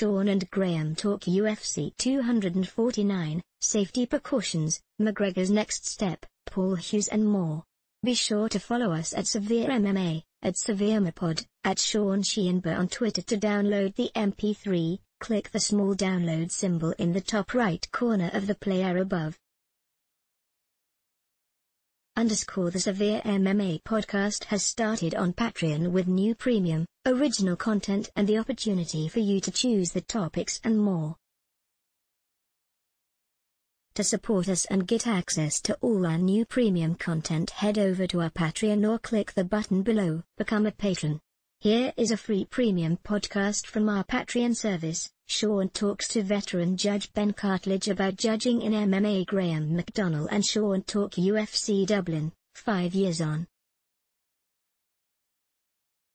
Sean and Graeme talk UFC 249, safety precautions, McGregor's next step, Paul Hughes and more. Be sure to follow us at Severe MMA, at SevereMMAPod, at Sean SheehanBA on Twitter to download the MP3, click the small download symbol in the top right corner of the player above. Underscore the Severe MMA podcast has started on Patreon with new premium, original content and the opportunity for you to choose the topics and more. To support us and get access to all our new premium content head over to our Patreon or click the button below, become a patron. Here is a free premium podcast from our Patreon service. Sean talks to veteran judge Ben Cartlidge about judging in MMA Graeme McDonnell and Sean talk UFC Dublin, 5 years on.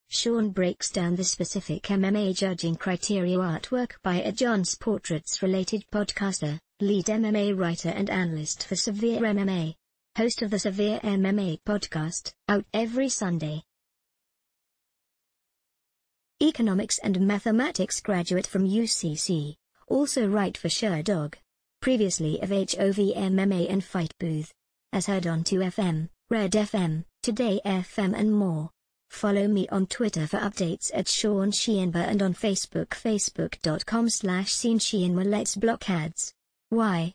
Sean breaks down the specific MMA judging criteria artwork by a John's Portraits related podcaster, lead MMA writer and analyst for Severe MMA. Host of the Severe MMA podcast, out every Sunday. Economics and Mathematics graduate from UCC, also write for Sherdog. Previously of HOV MMA and Fight Booth. As heard on 2FM, Red FM, Today FM and more. Follow me on Twitter for updates at Sean SheehanBA and on Facebook facebook.com slash Let's block ads. Why?